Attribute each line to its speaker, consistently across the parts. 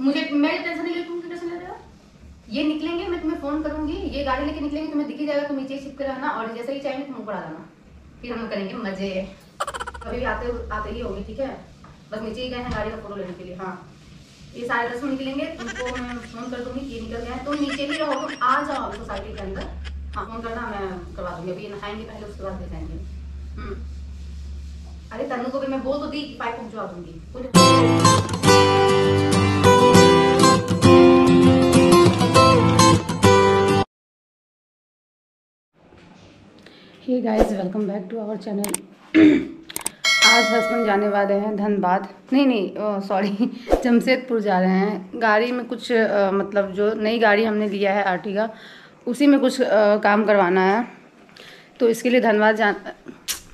Speaker 1: मुझे मैं टेंशन नहीं ले तुम टेंशन ले रहे हो? ये निकलेंगे, मैं तुम्हें फ़ोन करूँगी, ये गाड़ी लेके निकलेंगे, तुम्हें दिख जाएगा, तुम नीचे छिप कर रहना, और जैसे ही चाहेंगे तुम ऊपर आ जाना। फिर हम करेंगे मज़े। अभी आते आते ही होगी, ठीक है? बस नीचे ही गए हैं गाड़ी का फ़ोटो लेने के लिए हाँ। ये साढ़े दस निकलेंगे, तुमको मैं फ़ोन कर दूँगी ये निकल गए तुम नीचे ही रहो आ जाओ सोसाइटी के अंदर। हाँ फ़ोन करना, मैं करवा दूँगी। अभी नहाएँगे पहले, उसके बाद ले जाएँगे। हम्म। अरे तनु को भी मैं बोल तो दी पाइप पहुंचवा दूँगी। Hey guys welcome back to our channel आज हस्बैंड जाने वाले हैं धनबाद। नहीं नहीं सॉरी जमशेदपुर जा रहे हैं। गाड़ी में कुछ अ, मतलब जो नई गाड़ी हमने लिया है आर्टिगा उसी में कुछ अ, काम करवाना है। तो इसके लिए धनबाद जा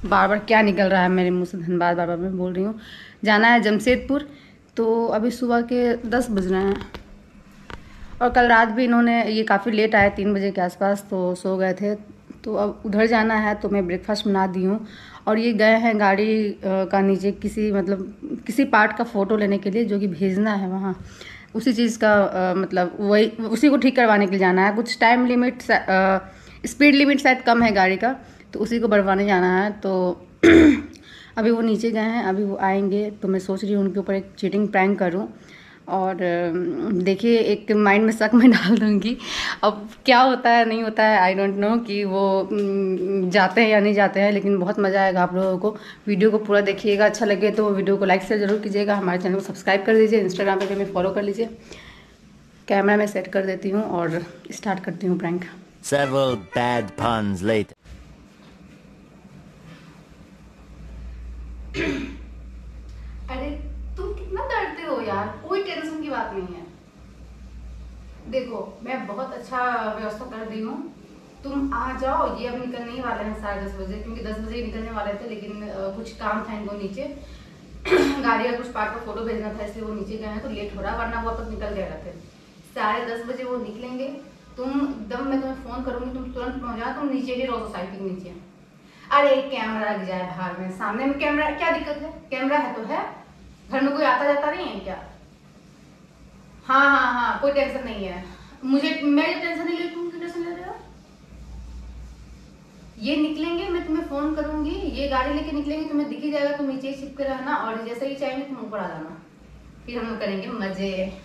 Speaker 1: बार बार क्या निकल रहा है मेरे मुँह से धनबाद बार बार मैं बोल रही हूँ। जाना है जमशेदपुर। तो अभी सुबह के दस बज रहे हैं। और कल रात भी इन्होंने ये काफ़ी लेट आए तीन बजे के आसपास तो सो गए थे। तो अब उधर जाना है तो मैं ब्रेकफास्ट बना दी हूँ। और ये गए हैं गाड़ी का नीचे किसी मतलब किसी पार्ट का फ़ोटो लेने के लिए जो कि भेजना है वहाँ। उसी चीज़ का अ, मतलब वही उसी को ठीक करवाने के लिए जाना है। कुछ टाइम लिमिट स्पीड लिमिट शायद कम है गाड़ी का तो उसी को बढ़वाने जाना है। तो अभी वो नीचे गए हैं अभी वो आएँगे तो मैं सोच रही हूँ उनके ऊपर एक चीटिंग प्रैंक करूँ। और देखिए एक माइंड में शक में डाल दूँगी। अब क्या होता है नहीं होता है आई डोंट नो कि वो जाते हैं या नहीं जाते हैं लेकिन बहुत मज़ा आएगा आप लोगों को। वीडियो को पूरा देखिएगा अच्छा लगे तो वीडियो को लाइक शेयर ज़रूर कीजिएगा। हमारे चैनल को सब्सक्राइब कर दीजिए इंस्टाग्राम पर भी हमें फॉलो कर लीजिए। कैमरा मैं सेट कर देती हूँ और स्टार्ट करती हूँ prank
Speaker 2: Several bad puns later.
Speaker 1: अरे तुम कितना डरते हो यार कोई टेंशन की बात नहीं है। देखो, मैं बहुत अच्छा व्यवस्था कर दी हूँ। तुम आ जाओ, ये अब निकलने ही वाले हैं साढ़े दस बजे, क्योंकि दस बजे निकलने वाले थे, लेकिन कुछ काम था इनको नीचे। गाड़ी का कुछ पार्ट का फ़ोटो भेजना था, इसलिए वो नीचे गए हैं तो लेट हो रहा वरना वो तक निकल गए रहते साढ़े दस बजे वो निकलेंगे। तुम एकदम मैं तुम्हें फ़ोन करूँगी, तुम तुरंत पहुँच जाओ तुम नीचे ही रहो सोसाइटी के नीचे। अरे कैमरा लग जाए बाहर में, सामने में कैमरा क्या दिक्कत है? कैमरा है तो है। घर में कोई आता जाता नहीं है क्या? हाँ हाँ हाँ कोई टेंशन नहीं है। मुझे, मैं टेंशन नहीं ले तुम क्यों टेंशन ले रहे हो? ये निकलेंगे, मैं तुम्हें फ़ोन करूँगी, ये गाड़ी लेके निकलेंगे, तुम्हें दिख जाएगा, तुम नीचे छिप के रहना, और जैसे ही चाहेंगे तुम ऊपर आ जाना। फिर हम लोग करेंगे मज़े।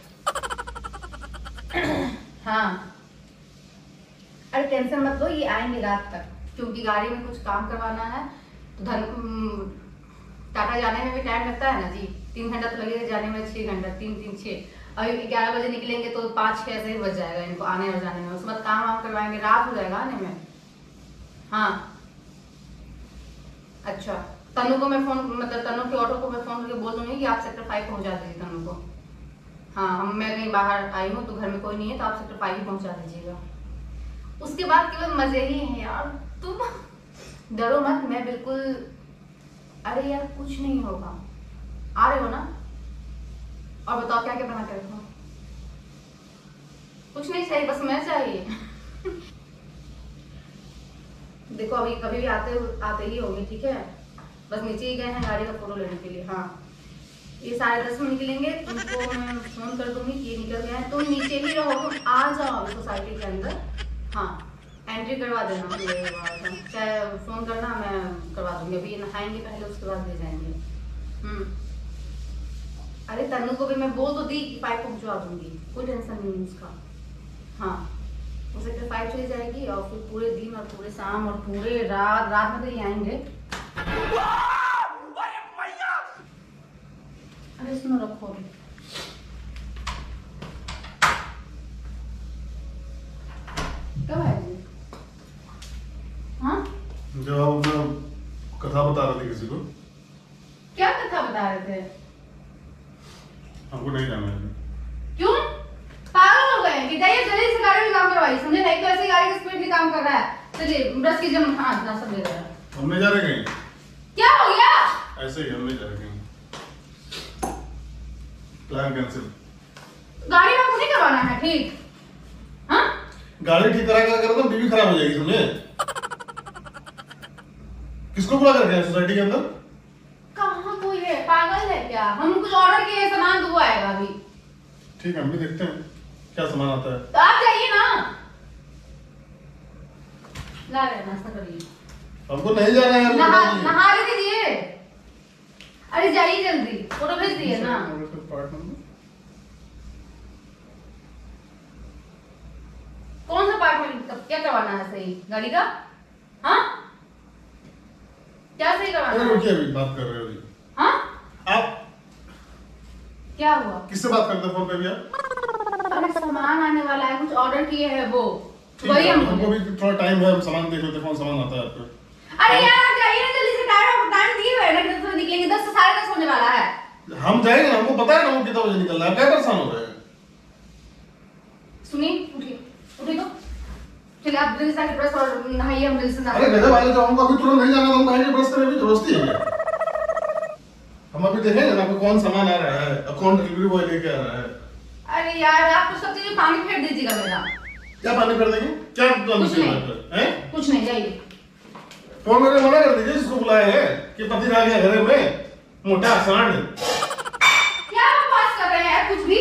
Speaker 1: हाँ। अरे टेंशन मत लो, ये आएँगे रात तक, क्योंकि गाड़ी में कुछ काम करवाना है तो धन टाटा जाने में भी टाइम लगता है ना जी? तीन घंटा तो लगेगा जाने में, छह घंटा, तीन तीन, छह। अभी ग्यारह बजे निकलेंगे तो पाँच छह ऐसे ही बज जाएगा इनको आने और जाने में। उसके बाद काम वाम करवाएँगे, रात हो जाएगा आने में। हाँ। अच्छा तनु को मैं फ़ोन मतलब तनु के ऑटो को मैं फ़ोन करके बोल दूँगी कि आप सेक्टर फाइव पहुँचा दीजिए तनु को। हाँ हम, मैं कहीं बाहर आई हूँ तो घर में कोई नहीं है तो आप सेक्टर फाइव ही पहुँचा दीजिएगा। उसके बाद केवल मज़े ही हैं यार। तुम डरो मत, मैं बिल्कुल, अरे यार कुछ नहीं होगा। आ रहे हो ना? और बताओ क्या क्या बना के रखो? कुछ नहीं चाहिए बस मैं चाहिए। देखो, अभी, कभी भी आते आते ही होंगे, ठीक है? बस नीचे ही गए हैं गाड़ी का फ़ोटो लेने के लिए हाँ। ये साढ़े दस में निकलेंगे, तुमको मैं फ़ोन कर दूँगी ये निकल गए हैं। तुम नीचे ही रहो, तुम आ जाओ सोसाइटी के अंदर। हाँ एंट्री करवा देना। चाहे फ़ोन करना, मैं करवा दूँगी। अभी नहाएँगे पहले, उसके बाद ले जाएँगे। हम्म। अरे तनु को भी मैं बोल तो दी कि पाइप पहुंचवा दूँगी। कोई टेंशन नहीं है उसका। हाँ उसे फिर पाइप चली जाएगी और फिर पूरे दिन और पूरे शाम और पूरे रात रात में तो ये आएँगे। अरे सुनो रखो अभी कब आएगी हाँ
Speaker 3: जब आप अपना कथा बता रहे थे किसी को
Speaker 1: क्या कथा बता रहे थे
Speaker 3: हमको नहीं जाना है
Speaker 1: क्यों पागल हो गए कि जाइए जल्दी से गाड़ी में काम करवाइए समझे नहीं तो ऐसे गाड़ी की स्पीड में काम कर रहा है चलिए ब्रश की जम हाँ ना सब ले रहा है।
Speaker 3: हम नहीं जा रहे कहीं?
Speaker 1: क्या हो गया?
Speaker 3: ऐसे ही हम नहीं जा रहे कहीं। प्लान कैंसिल
Speaker 1: गाड़ी में आपको नहीं करवाना है ठीक? हाँ?
Speaker 3: गाड़ी ठीक करा कर करा तो बीवी खराब हो जाएगी समझे? किसको बुला कर गया सोसाइटी के अंदर?
Speaker 1: कहाँ कोई है? पागल है क्या? हम कुछ ऑर्डर किए सामान दो आएगा अभी।
Speaker 3: ठीक है हम भी देखते हैं क्या सामान आता है।
Speaker 1: तो आप जाइए ना। ला रहे नाश्ता करिए।
Speaker 3: हमको नहीं जाना है
Speaker 1: नहा नहा के दीजिए अरे जाइए जल्दी फ़ोटो भेज दिए ना। कौन सा पार्ट में क्या करवाना है सही? गाड़ी का? हाँ? क्या सही करवाना है?
Speaker 3: रुकिए अभी बात कर रहे हो अभी।
Speaker 1: हाँ?
Speaker 3: आप
Speaker 1: क्या हुआ?
Speaker 3: किससे बात करते हैं फ़ोन पे भैया
Speaker 1: सामान आने वाला है कुछ ऑर्डर किए हैं वो। वही हम
Speaker 3: हमको भी थोड़ा टाइम है हम सामान देख लेते कौन सामान आता है आपको।
Speaker 1: अरे यार आप जाइए ना जल्दी से टाइम टाइम दिए हुए हैं ना निकलेंगे दस से साढ़े दस होने वाला है।
Speaker 3: हम जाएँगे हमको पता है ना वो कितना बजे निकलना है क्या परेशान हो रहे हैं?
Speaker 1: सुनिए उठिए उठिए तो। चलिए आप जल्दी से ब्रश और नहाइए हम जल्दी से
Speaker 3: अरे गजब वाले तो हमको अभी तुरंत नहीं जाना हम कहेंगे बस करें अभी ज़बरदस्ती है। हम अभी देखेंगे ना कौन सामान आ रहा है अकाउंट डिलीवरी बॉय लेके आ रहा है।
Speaker 1: अरे यार आप तो सब चीज़ें पानी फेर दीजिएगा मेरा।
Speaker 3: क्या पानी कर देंगे? क्या
Speaker 1: कुछ नहीं। कुछ नहीं जाइए।
Speaker 3: फ़ोन करके मना कर दीजिए जिसको बुलाया है कि पति आ गया घर में मोटा सांड
Speaker 1: क्या बकवास कर रहे हैं कुछ भी?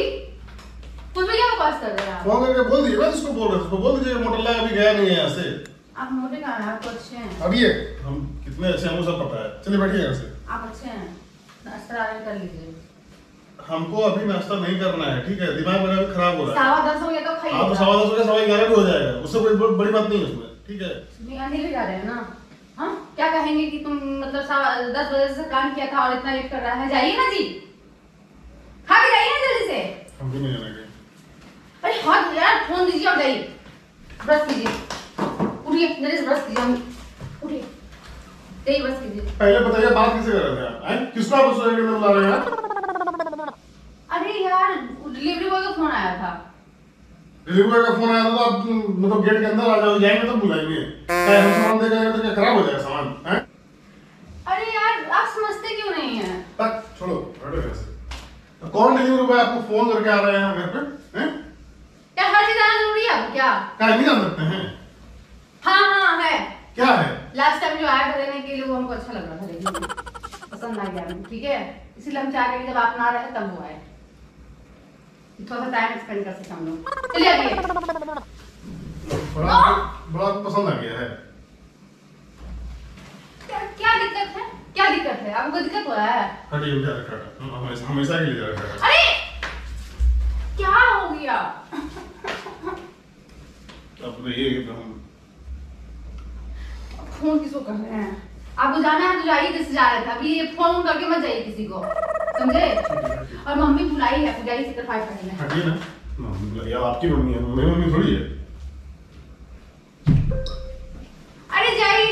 Speaker 1: कुछ भी क्या बकवास कर रहे हैं
Speaker 3: फ़ोन करके बोल दीजिए ना जिसको बोल रहे हैं उसको बोल दीजिए मोटल्ला अभी गया नहीं है यहाँ से।
Speaker 1: आप मोटे कहाँ हैं? आप अच्छे हैं।
Speaker 3: अभी है। हम कितने अच्छे हैं हमको सब पता है। चलिए बैठिए यहाँ से।
Speaker 1: आप अच्छे हैं। नाश्ता कर लीजिए।
Speaker 3: हमको अभी नाश्ता नहीं करना है ठीक है? दिमाग मेरा अभी खराब हो रहा है।
Speaker 1: सावा दस हो गया तो खाइए।
Speaker 3: हाँ तो सवा दस हो गया सवा ग्यारह भी हो जाएगा। उससे कोई बड़ी बात नहीं है उसमें ठीक है?
Speaker 1: अंधेरे जा रहे हैं ना। हाँ क्या कहेंगे कि तुम मतलब दस बजे से काम किया था और इतना लेट कर रहा है? जाइए ना जी। खा के जाइए ना जल्दी से।
Speaker 3: हम भी नहीं कहीं
Speaker 1: अरे हाँ यार फ़ोन दीजिए और जाइए। ब्रश कीजिए। उठिए जल्दी से ब्रश कीजिए। हम उठिए। जाइए ब्रश कीजिए।
Speaker 3: पहले बताइए बात किसे कर रहे थे आप? हैं? किसको आप उस में बुला रहे हैं आप?
Speaker 1: अरे यार डिलीवरी बॉय का फ़ोन आया था।
Speaker 3: डिलीवरी का फ़ोन आया था तो आप मतलब गेट के अंदर आ जाओ जाएँगे तो बुलाएँगे। क्या हम सामान दे गए तो क्या खराब हो जाएगा सामान हैं?
Speaker 1: अरे यार आप समझते क्यों नहीं है?
Speaker 3: तक छोड़ो हटो यहाँ से। तो कौन डिलीवरी बॉय आपको फ़ोन करके आ रहे हैं घर पे हैं?
Speaker 1: क्या हर चीज़ आना ज़रूरी है क्या?
Speaker 3: क्या नहीं जान सकते हैं।
Speaker 1: हाँ हाँ है।
Speaker 3: क्या है?
Speaker 1: लास्ट टाइम जो आया था लेने के लिए वो हमको अच्छा लग रहा था पसंद आ गया। ठीक है? इसीलिए हम चाह रहे हैं जब आप ना रहे तब वो आए। थोड़ा सा टाइम स्पेंड कर सके हम लोग। चलिए आइए
Speaker 3: बड़ा बड़ा पसंद आ गया है।
Speaker 1: क्या क्या दिक्कत है? क्या दिक्कत है? आपको दिक्कत हो? रहा है।
Speaker 3: रखा हमेशा हमेशा के लिए रखा है।
Speaker 1: अरे! क्या हो गया?
Speaker 3: अब तो ये हम
Speaker 1: फ़ोन किसको कर रहे हैं? आपको जाना है तो जाइए जिससे जा रहे थे। अभी ये फ़ोन करके मत जाइए किसी को। समझे? और मम्मी बुलाई है पुजारी सेक्टर फाइव करने
Speaker 3: हटिए ना। ना, यार आपकी मम्मी है। मेरी मम्मी थोड़ी है।
Speaker 1: अरे जाइए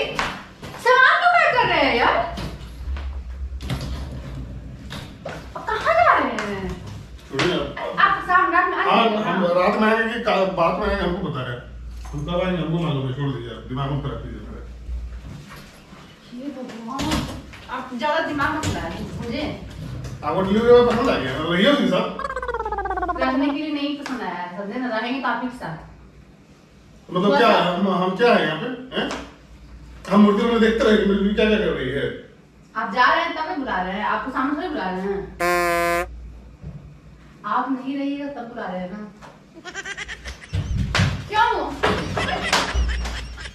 Speaker 1: सामान क्यों पैक कर रहे हैं यार। कहाँ जा रहे हैं?
Speaker 3: आप
Speaker 1: आप सामान रात में आ
Speaker 3: हाँ हम रात में आएँगे कि बात में आएँगे हमको पता है। हम कब आएँगे हमको मालूम है छोड़ दीजिए आप दिमाग में रख दीजिए मेरे।
Speaker 1: हे भगवान। आप ज़्यादा दिमाग मत लगाइए समझे?
Speaker 3: आपको डिलीवरी में पसंद आ गया रहिए उसके साथ
Speaker 1: रहने के लिए नहीं पसंद आया। समझे ना रहेंगे के साथ।
Speaker 3: मतलब क्या है? हम हम क्या है यहाँ पे? हैं? हम मूर्ति में देखते रहे कि मेरी बीवी क्या क्या कर रही है।
Speaker 1: आप जा रहे हैं तब बुला रहे हैं। आपको सामने थोड़ी बुला रहे हैं। आप नहीं रहिएगा तब बुला रहे हैं ना। क्यों?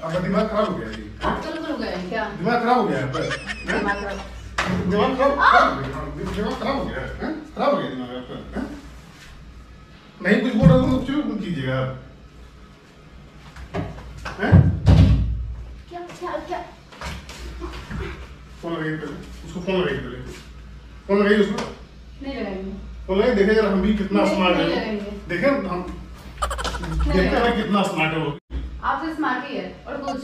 Speaker 3: आपका दिमाग खराब हो गया जी
Speaker 1: आप चल चल गए क्या?
Speaker 3: दिमाग खराब हो गया है पर। हैं?
Speaker 1: दिमाग खराब।
Speaker 3: दिमाग खराब हो गया, हाँ, खराब हो गया है हैं? हो दिमाग आपका नहीं कुछ बोल रहे तो चुप कीजिएगा आप हैं?
Speaker 1: क्या क्या क्या
Speaker 3: फ़ोन लगाइए पहले उसको फ़ोन लगाइए पहले फ़ोन लगाइए उसको.
Speaker 1: नहीं लगाएँगे।
Speaker 3: फ़ोन लगाइए देखे जरा हम भी कितना स्मार्ट है। देखें हम देखते हैं कितना स्मार्ट है वो।
Speaker 1: आपसे स्मार्ट ही है और कुछ।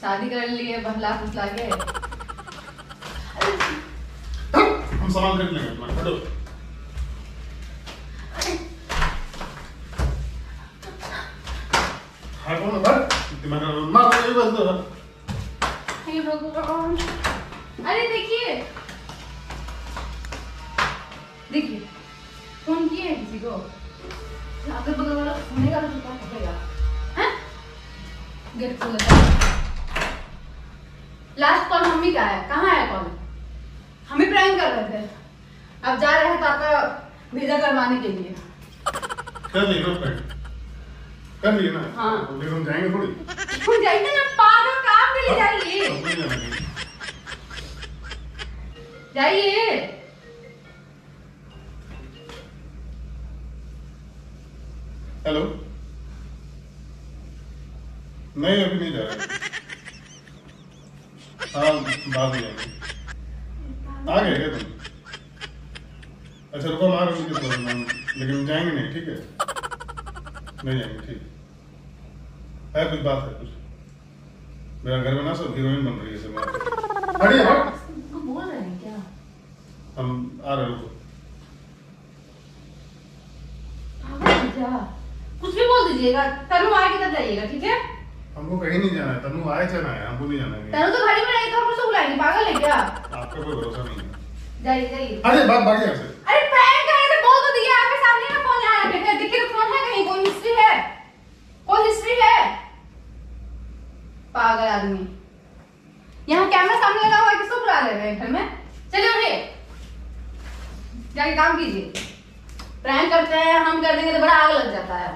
Speaker 1: शादी कर लिए बहला फुसला के
Speaker 3: हम सामान खरीद लेंगे अपना हटो। ना दिमाग मार ये बस दो।
Speaker 1: हे भगवान। अरे देखिए। देखिए फ़ोन किए किसी को? बगल वाला सुनेगा तो हैं? गेट खोल लास्ट कॉल मम्मी का है। कहाँ है कॉल हम ही प्रैंक कर रहे थे। अब जा रहे हैं आपका वीज़ा करवाने के लिए।
Speaker 3: कर ली ना कर ली ना?
Speaker 1: हाँ।
Speaker 3: हम जाएँगे थोड़ी।
Speaker 1: तुम जाइए ना पागल काम के लिए
Speaker 3: कहीं।
Speaker 1: जाइए।
Speaker 3: हेलो नहीं अभी नहीं जा रहे। हाँ आ गए क्या तुम? अच्छा रुको मार रही थोड़ा लेकिन जाएँगे नहीं ठीक है? नहीं जाएँगे ठीक। है कुछ बात है कुछ। मेरा घर में ना सब हीरोइन बन रही है सब हटिए हट
Speaker 1: बोल रहे हैं क्या?
Speaker 3: हम आ रहे रुको।
Speaker 1: हैं कुछ भी बोल दीजिएगा तनु आगे तब जाइएगा ठीक है?
Speaker 3: हमको कहीं नहीं जाना है तनु आए चला है हमको नहीं जाना है
Speaker 1: तनु तो घड़ी में रहेगी तो हम उसको बुलाएँगे पागल है क्या?
Speaker 3: आपका कोई भरोसा नहीं है।
Speaker 1: जाइए जाइए।
Speaker 3: अरे बात भाग यहाँ से
Speaker 1: अरे प्रैंक कर रहे थे बोल तो दिया आपके सामने ना फ़ोन आया। देखिए देखिए फ़ोन है कहीं कोई हिस्ट्री है? कोई हिस्ट्री है? पागल आदमी। यहाँ कैमरा सामने लगा हुआ है किसको बुला ले रहे हैं घर में? चलिए उठिए। जाके काम कीजिए। प्रैंक करते हैं हम कर देंगे तो बड़ा आग लग जाता है।